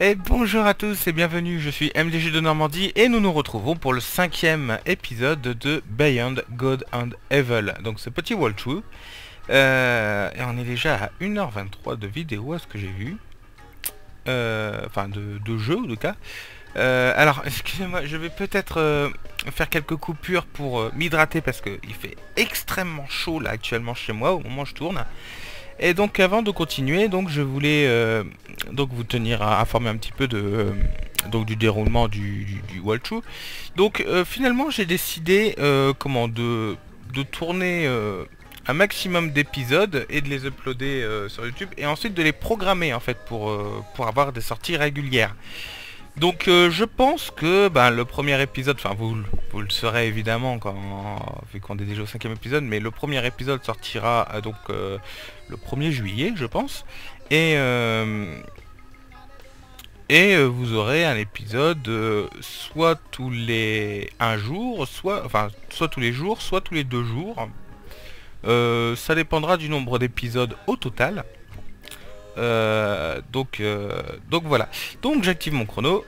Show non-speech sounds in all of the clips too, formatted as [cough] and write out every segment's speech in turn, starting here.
Et bonjour à tous et bienvenue, je suis MDG de Normandie et nous nous retrouvons pour le cinquième épisode de Beyond God and Evil. Donc ce petit walkthrough. Euh, et on est déjà à 1h23 de vidéo à ce que j'ai vu. Euh, enfin de, jeu en tout cas. Euh, alors, [laughs] excusez-moi, je vais peut-être euh, faire quelques coupures pour m'hydrater parce qu'il fait extrêmement chaud là actuellement chez moi au moment où je tourne. Et donc avant de continuer, donc je voulais donc vous tenir à informer un petit peu de donc du déroulement du, du. Donc finalement j'ai décidé comment de, de tourner un maximum d'épisodes et de les uploader sur YouTube et ensuite de les programmer en fait pour, pour avoir des sorties régulières. Donc euh, je pense que ben, le premier épisode, enfin vous, vous le saurez évidemment quand vu qu'on est déjà au cinquième épisode, mais le premier épisode sortira euh, donc euh, le 1er juillet je pense. Et, vous aurez un épisode soit tous les un jour, soit soit tous les jours, soit tous les deux jours. ça dépendra du nombre d'épisodes au total. Donc, donc voilà. Donc j'active mon chrono.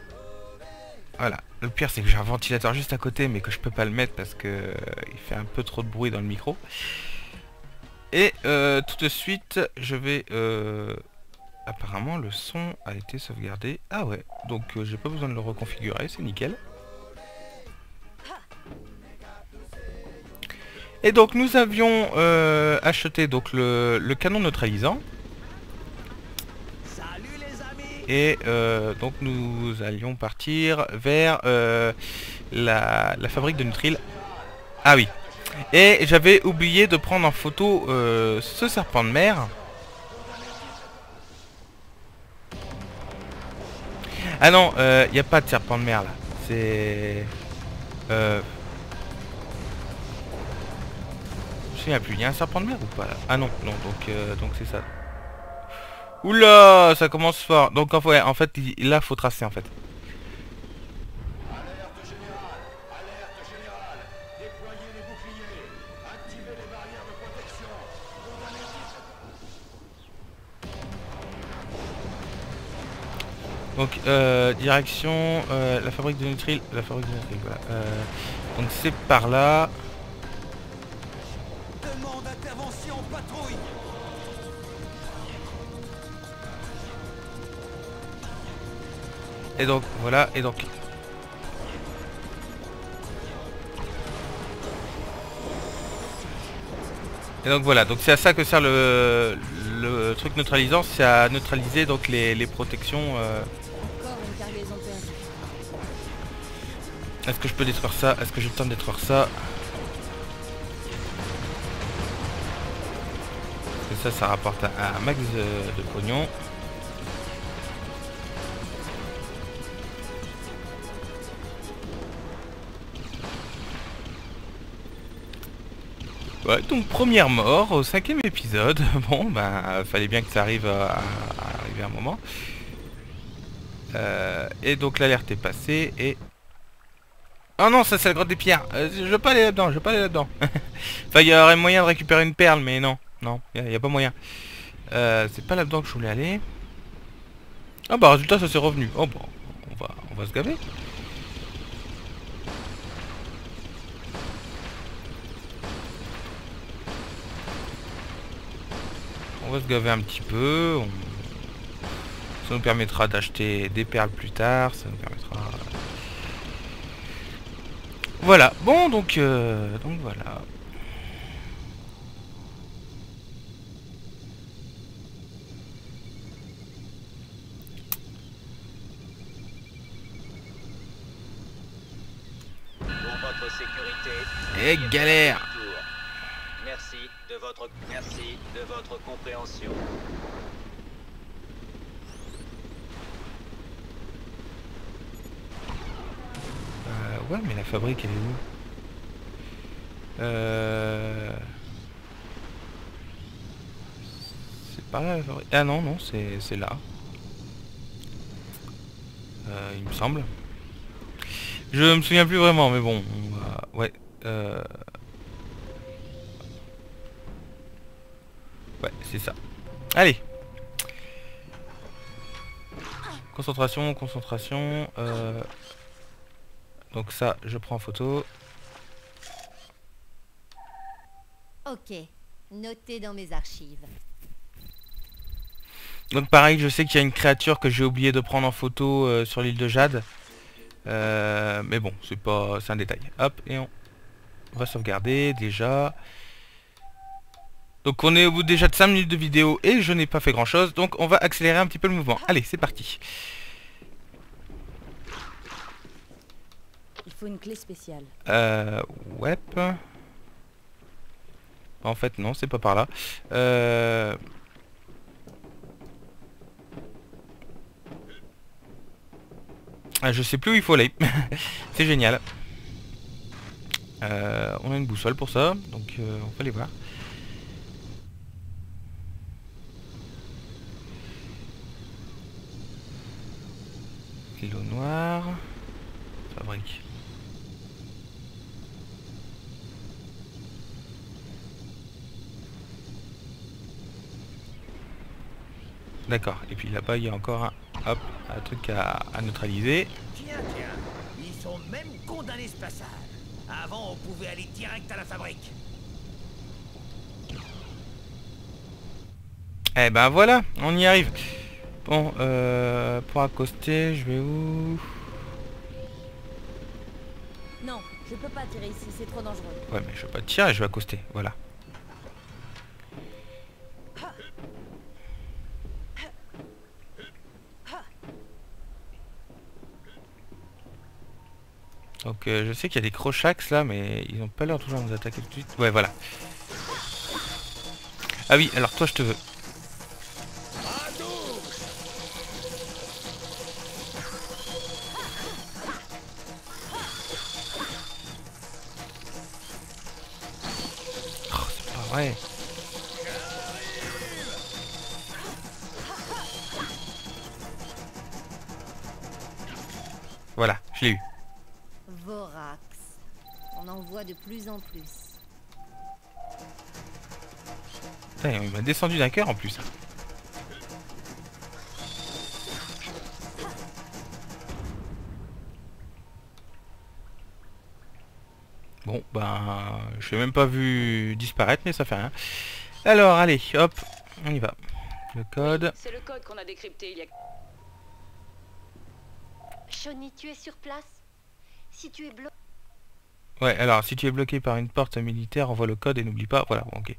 Voilà. Le pire c'est que j'ai un ventilateur juste à côté mais que je peux pas le mettre parce que euh, il fait un peu trop de bruit dans le micro. Et tout de suite je vais... Apparemment le son a été sauvegardé. Ah ouais, donc j'ai pas besoin de le reconfigurer, c'est nickel. Et donc nous avions acheté donc le, le canon neutralisant. Et euh, donc nous allions partir vers euh, la, fabrique de Nutril. Ah oui. Et j'avais oublié de prendre en photo euh, ce serpent de mer. Ah non, il n'y a pas de serpent de mer là. C'est... Euh... Je souviens plus, il y a un serpent de mer ou pas Ah non, non, donc donc c'est ça. Oula, ça commence fort. Donc en fait, en fait là, faut tracer en fait. Donc euh, direction euh, la fabrique de Nutril, la fabrique de Nutril, voilà. Euh, donc c'est par là. Et donc, voilà, et donc... Et donc voilà, donc c'est à ça que sert le, truc neutralisant, c'est à neutraliser donc les, protections. Euh... Est-ce que je peux détruire ça? Est-ce que j'ai le temps de détruire ça? Parce que ça, ça rapporte un, un max de, de pognon. Ouais, donc première mort au cinquième épisode. [laughs] Bon, ben, fallait bien que ça arrive à, arriver un moment. Euh, et donc l'alerte est passée et... Oh non, ça c'est la grotte des pierres. Euh, je veux pas aller là-dedans, je veux pas aller là-dedans. [laughs] enfin, il y aurait moyen de récupérer une perle, mais non. Non, il n'y a, pas moyen. Euh, c'est pas là-dedans que je voulais aller. Ah bah résultat, ça s'est revenu. Oh bon, on va, on va se gaver. On va se gaver un petit peu. Ça nous permettra d'acheter des perles plus tard. Ça nous permettra... Voilà. Bon, donc, euh, donc voilà. Pour votre sécurité. Et galère merci de votre compréhension. Euh, ouais, mais la fabrique, elle est où? Euh... C'est pas là la fabrique Ah non, non, c'est là. Euh, il me semble. Je me souviens plus vraiment, mais bon. Ouais, euh... c'est ça. Allez. Concentration, concentration. euh, Donc ça, je prends en photo. Ok, noté dans mes archives. Donc pareil, je sais qu'il y a une créature que j'ai oublié de prendre en photo euh, sur l'île de Jade. Euh, mais bon, c'est pas, c'est un détail. Hop, et on va sauvegarder déjà. Donc on est au bout déjà de 5 minutes de vidéo et je n'ai pas fait grand chose. Donc on va accélérer un petit peu le mouvement. Allez, c'est parti. Il faut une clé spéciale. Euh, ouais. En fait, non, c'est pas par là. Euh... Ah, je sais plus où il faut aller. [laughs] c'est génial. Euh, on a une boussole pour ça, donc euh, on va aller voir. Noire. Fabrique. D'accord. Et puis là-bas, il y a encore un, hop, un truc à, à neutraliser. Tiens, tiens, ils sont même condamnés ce passage. Avant, on pouvait aller direct à la fabrique. Eh ben voilà, on y arrive. Bon, euh, pour accoster, je vais où? Non, je peux pas tirer ici, c'est trop dangereux. Ouais, mais je vais pas tirer, je vais accoster. Voilà. Donc euh, je sais qu'il y a des crochax là, mais ils ont pas l'air toujours de nous attaquer tout de suite. Ouais, voilà. Ah oui, alors toi je te veux. Voilà, je l'ai eu. Vorax. On en voit de plus en plus. Putain, il m'a descendu d'un cœur en plus. Bon, ben, je l'ai même pas vu disparaître, mais ça fait rien. Alors, allez, hop, on y va. Le code. C'est le code qu'on a décrypté il y a... Tu es sur place? Si tu es bloqué... Ouais, alors, si tu es bloqué par une porte militaire, envoie le code et n'oublie pas. Voilà, bon, ok.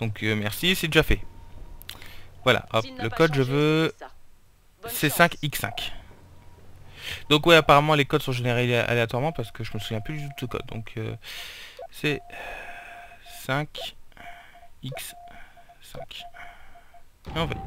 Donc, euh, merci, c'est déjà fait. Voilà, hop, le code, je veux c'est ça. Bonne C5X5. Donc ouais, apparemment les codes sont générés aléatoirement parce que je me souviens plus du tout de code. Donc euh, c'est 5X5. Et on valide.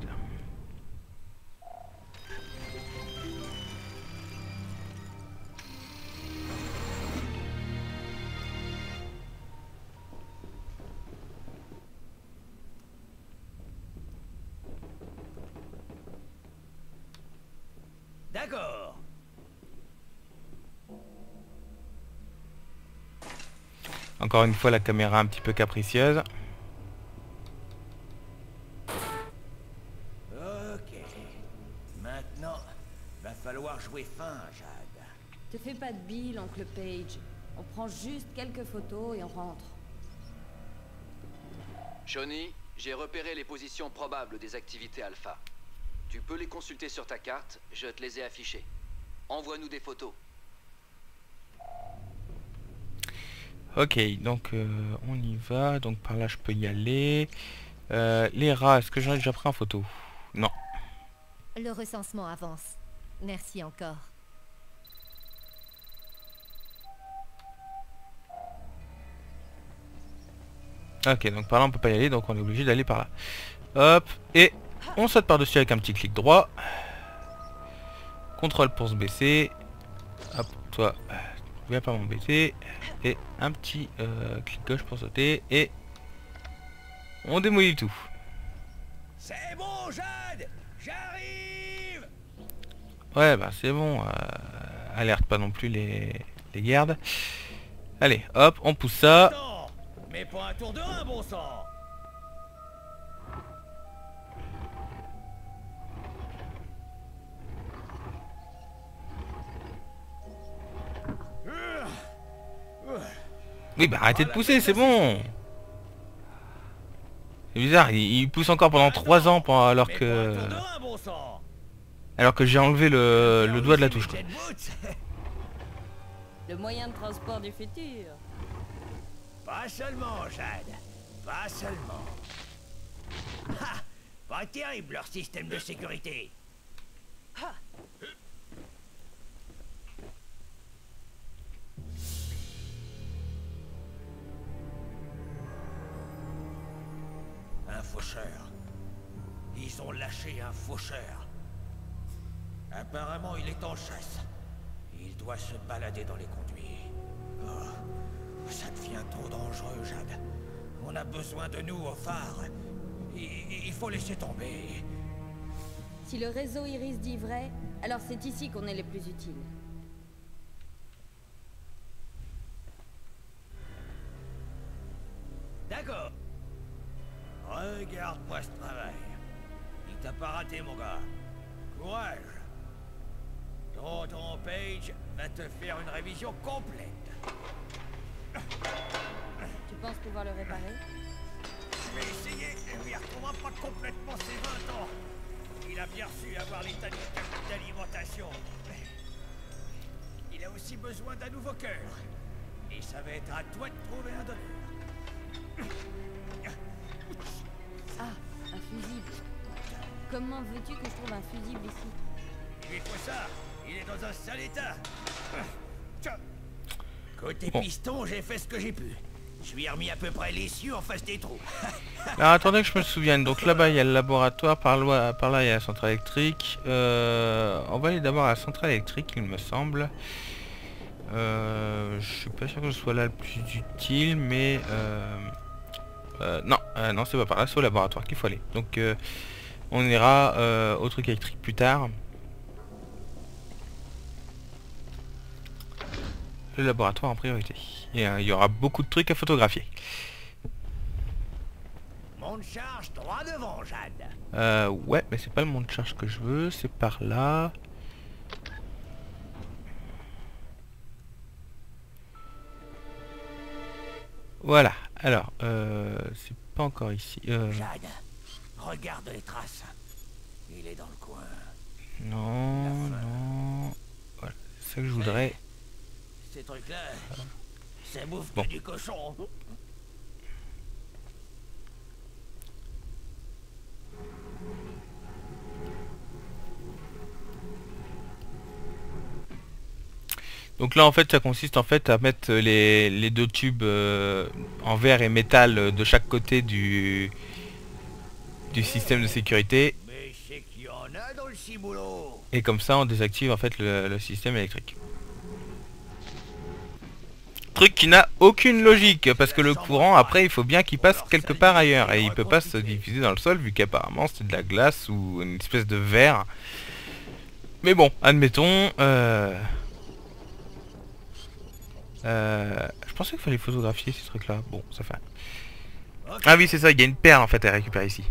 D'accord. Encore une fois la caméra un petit peu capricieuse. Ok. Maintenant, va falloir jouer fin, Jade. Te fais pas de bile, oncle Page. On prend juste quelques photos et on rentre. Shawnee, j'ai repéré les positions probables des activités alpha. Tu peux les consulter sur ta carte, je te les ai affichées. Envoie-nous des photos. Ok, donc euh, on y va. Donc par là je peux y aller. Euh, les rats, est-ce que j'en ai déjà pris en photo? Non. Le recensement avance. Merci encore. Ok, donc par là on peut pas y aller, donc on est obligé d'aller par là. Hop, et on saute par-dessus avec un petit clic droit. Contrôle pour se baisser. Hop, toi, pas m'embêter. Et un petit euh, clic gauche pour sauter. Et on démolit tout. C'est bon, Jade J'arrive Ouais, bah c'est bon. euh, alerte pas non plus les, les gardes. Allez, hop, on pousse ça. Attends Mais pas un tour de rein, bon sang Oui, bah arrêtez de pousser, c'est bon C'est bizarre, il, il pousse encore pendant 3 ans pendant- alors que... Alors que j'ai enlevé le, le doigt de la touche. quoi. Le moyen de transport du futur. Pas seulement, Jade. Pas seulement. Ha Pas terrible leur système de sécurité. Ha Un faucheur. Ils ont lâché un faucheur. Apparemment, il est en chasse. Il doit se balader dans les conduits. Oh, ça devient trop dangereux, Jade. On a besoin de nous au phare. Il, il faut laisser tomber. Si le réseau Iris dit vrai, alors c'est ici qu'on est les plus utiles. Mon gars. Courage. Tonton Page va te faire une révision complète. Tu penses pouvoir le réparer? Je vais essayer et y retrouvera pas complètement ses 20 ans. Il a bien su avoir l'état d'alimentation. Il a aussi besoin d'un nouveau cœur. Et ça va être à toi de trouver un donneur. Ah, un fusible. Comment veux-tu que je trouve un fusible ici Il lui faut ça. Il est dans un sale état. Côté Bon. piston, j'ai fait ce que j'ai pu. Je lui ai remis à peu près l'essieu en face des trous. [laughs] Alors attendez que je me souvienne. Donc là-bas il y a le laboratoire, par, là- par là il y a la centrale électrique. Euh, on va aller d'abord à la centrale électrique il me semble. Euh, je suis pas sûr que ce soit là le plus utile mais... euh, euh, non, euh, non c'est pas par là, c'est au laboratoire qu'il faut aller. Donc euh, on ira euh, au truc électrique plus tard. Le laboratoire en priorité. Et euh, il y aura beaucoup de trucs à photographier. Monte charge droit devant, Jade. Euh, ouais, mais c'est pas le monde de charge que je veux, c'est par là. Voilà, alors, euh, c'est pas encore ici. Euh, Jade, regarde les traces. Il est dans le coin. non, non. Voilà, c'est ça que je voudrais. Ces trucs-là, ça bouffe Bon. que du cochon. Donc là, en fait, ça consiste en fait à mettre les, les deux tubes euh, en verre et métal de chaque côté du, du système de sécurité. Et comme ça, on désactive en fait le, système électrique. Truc qui n'a aucune logique, parce que le courant, après, il faut bien qu'il passe quelque part ailleurs. Et il peut pas se diffuser dans le sol, vu qu'apparemment c'est de la glace ou une espèce de verre. Mais bon, admettons... Euh... Euh, je pensais qu'il fallait photographier ces trucs-là. Bon, ça fait... Ah oui, c'est ça, il y a une perle en fait à récupérer ici.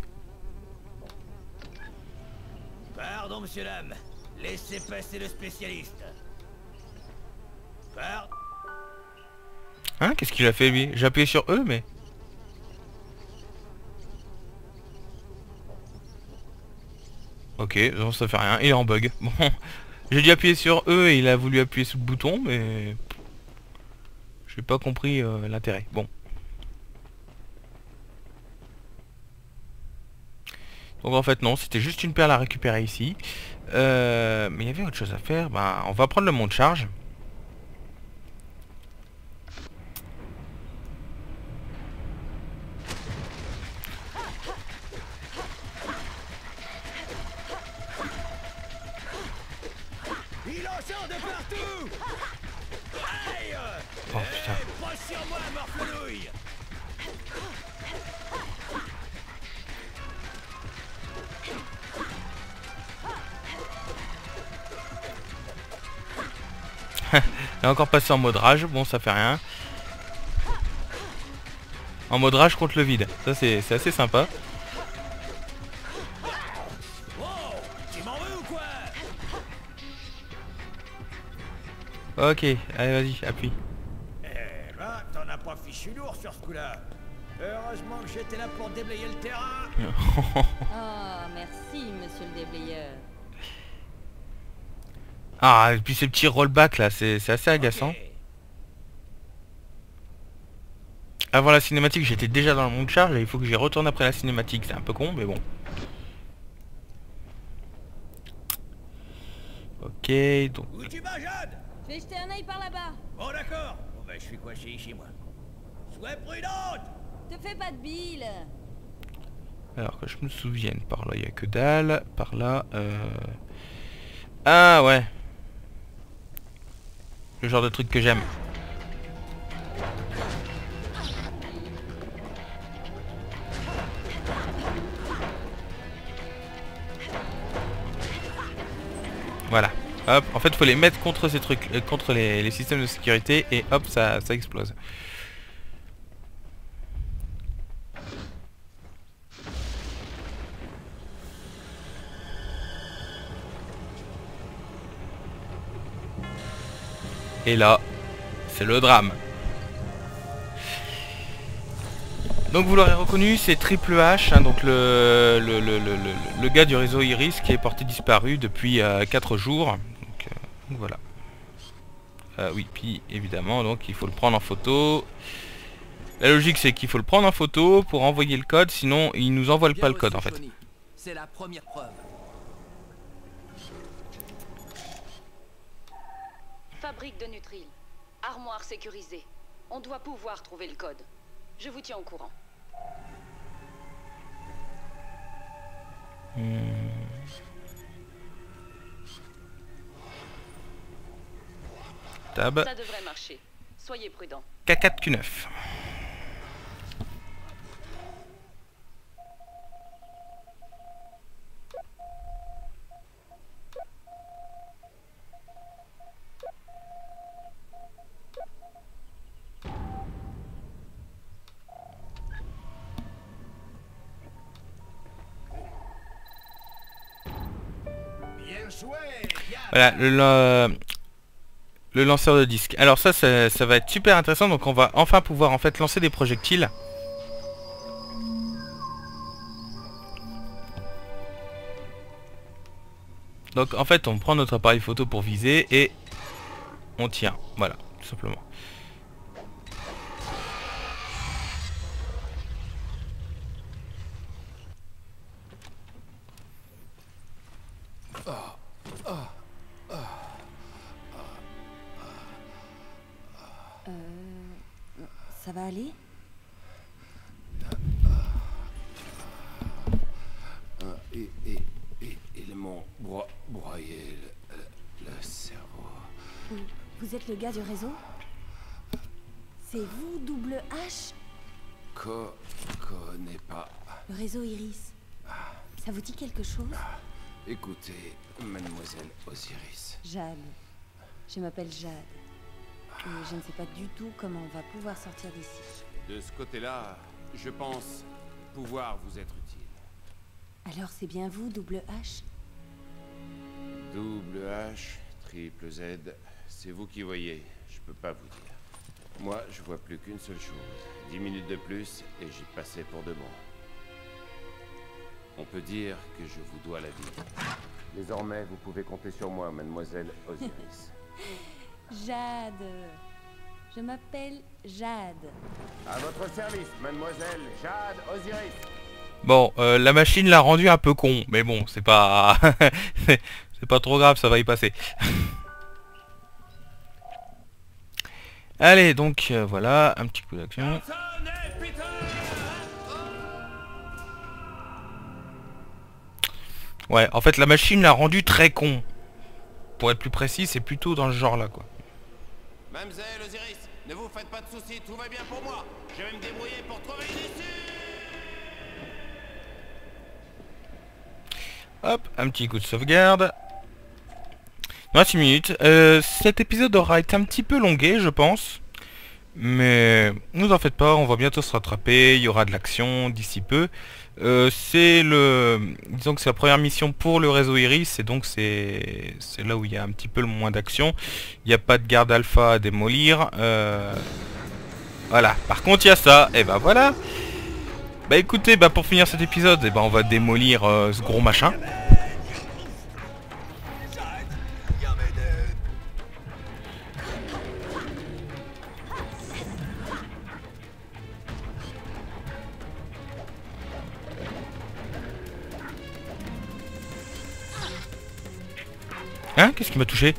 Monsieur l'âme. Laissez passer le spécialiste. Hein Qu'est-ce qu'il a fait lui? J'ai appuyé sur E, mais... Ok, ça fait rien. Il est en bug. [laughs] Bon, j'ai dû appuyer sur E et il a voulu appuyer sur le bouton, mais... J'ai pas compris euh, l'intérêt. Bon. Donc en fait non, c'était juste une perle à récupérer ici. Euh, mais il y avait autre chose à faire. Ben, on va prendre le monte charge. Il en sort de partout Aïe Oh putain. Est encore passé en mode rage, bon ça fait rien. En mode rage contre le vide, ça c'est assez sympa. Tu m'en veux ou quoi Ok, allez vas-y, appuie. Eh ben, t'en as pas suis lourd sur ce coup-là. Heureusement que j'étais là pour déblayer le terrain. Oh, merci, monsieur le déblayeur. Ah, et puis ces petits rollbacks là, c'est c'est assez agaçant. Avant la cinématique, j'étais déjà dans le monde de charge et il faut que j'y retourne après la cinématique. C'est un peu con, mais bon. Ok, donc... Où tu vas, Jade? Je vais jeter un œil par là-bas. Bon, d'accord. Bon, ben, je suis coincé ici, moi. Sois prudente Te fais pas de bile. Alors que je me souvienne, par là il y a que dalle, par là... Euh... Ah ouais Le genre de truc que j'aime. Voilà. Hop, en fait faut les mettre contre ces trucs, euh, contre les, les systèmes de sécurité et hop ça, ça explose. Et là, c'est le drame. Donc vous l'aurez reconnu, c'est Triple H, hein, donc le, le, le, le, gars du réseau Iris qui est porté disparu depuis 4 jours. Donc, euh, voilà. Euh, oui, puis évidemment, donc il faut le prendre en photo. La logique c'est qu'il faut le prendre en photo pour envoyer le code, sinon il nous envoie pas le code en fait. C'est la première preuve. Fabrique de Nutril. Armoire sécurisée. On doit pouvoir trouver le code. Je vous tiens au courant. Tab Ça devrait marcher. Soyez prudents. K4Q9. Voilà, le, lanceur de disque. Alors ça, ça, ça va être super intéressant. Donc on va enfin pouvoir en fait lancer des projectiles. Donc en fait, on prend notre appareil photo pour viser et on tire. Voilà, tout simplement. Êtes le gars du réseau C'est vous, double H? Co connais pas. Le réseau Iris. Ça vous dit quelque chose? Écoutez, mademoiselle Osiris. Jade. Je m'appelle Jade. Et je ne sais pas du tout comment on va pouvoir sortir d'ici. De ce côté-là, je pense pouvoir vous être utile. Alors c'est bien vous, double H? Double H, triple Z, c'est vous qui voyez, je peux pas vous dire. Moi, je vois plus qu'une seule chose. Dix minutes de plus et j'y passais pour de bon. On peut dire que je vous dois la vie. Désormais, vous pouvez compter sur moi, mademoiselle Osiris. [laughs] Jade. Je m'appelle Jade. à votre service, mademoiselle Jade Osiris. Bon, euh, la machine l'a rendu un peu con, mais bon, c'est pas... c'est [laughs] c'est pas trop grave, ça va y passer. [laughs] Allez, donc euh, voilà, un petit coup d'action. Ouais, en fait, la machine l'a rendu très con. Pour être plus précis, c'est plutôt dans ce genre-là, quoi. Mademoiselle Osiris, ne vous faites pas de soucis, tout va bien pour moi. Je vais me débrouiller pour trouver une issue. Hop, un petit coup de sauvegarde. 26 minutes. Euh, cet épisode aura été un petit peu longué, je pense. Mais ne vous en faites pas, on va bientôt se rattraper. Il y aura de l'action d'ici peu. Euh, c'est le, disons que c'est la première mission pour le réseau Iris, et donc c'est là où il y a un petit peu le moins d'action. Il n'y a pas de garde alpha à démolir. euh, Voilà, par contre il y a ça, et bah voilà. Bah écoutez, bah pour finir cet épisode, et bah on va démolir euh, ce gros machin. Hein Qu'est-ce qui m'a touché?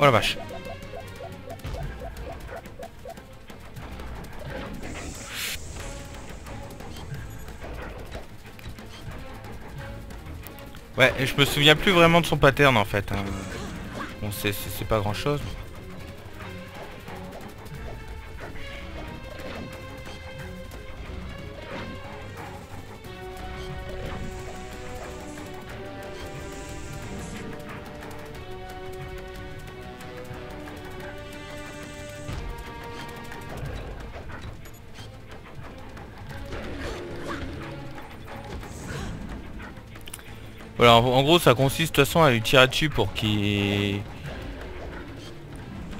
Oh la vache. Ouais, je me souviens plus vraiment de son pattern en fait. hein. Bon, c'est pas grand chose. Voilà, en, gros, ça consiste de toute façon à lui tirer dessus pour qu'il...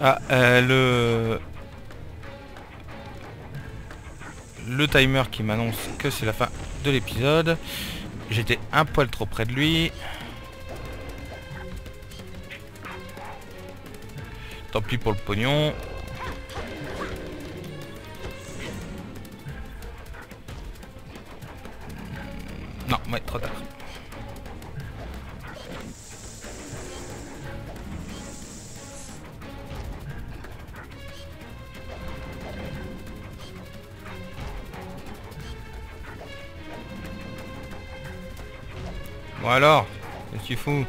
Ah, euh, le... Le timer qui m'annonce que c'est la fin de l'épisode. J'étais un poil trop près de lui. Tant pis pour le pognon. Alors, qu'est-ce que tu fous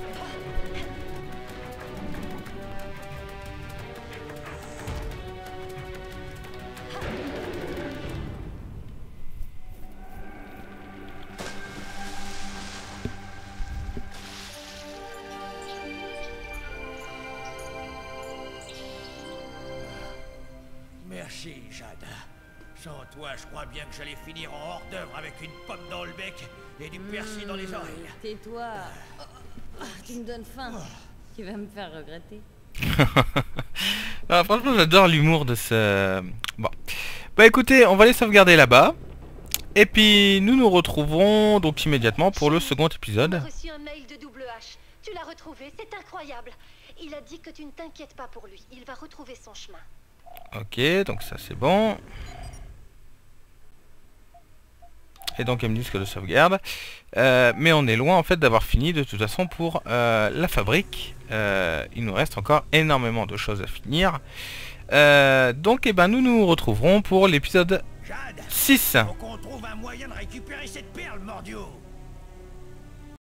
Merci, Jade. Sans toi, je crois bien que j'allais finir en et du persil dans les oreilles. Tais-toi. Oh, tu me donnes faim. Tu vas me faire regretter. [laughs] Ah, franchement, j'adore l'humour de ce... Bon. Bah écoutez, on va les sauvegarder là-bas. Et puis, nous nous retrouverons donc immédiatement pour le second épisode. reçu un mail de Double H. Tu l'as retrouvé, c'est incroyable. Il a dit que tu ne t'inquiètes pas pour lui. Il va retrouver son chemin. Ok, donc ça c'est bon. Et donc un disque de sauvegarde. Euh, mais on est loin en fait d'avoir fini de toute façon pour euh, la fabrique. Euh, il nous reste encore énormément de choses à finir. Donc eh ben, nous nous retrouverons pour l'épisode Jade, 6. faut qu'on trouve un moyen de récupérer cette perle, mordio.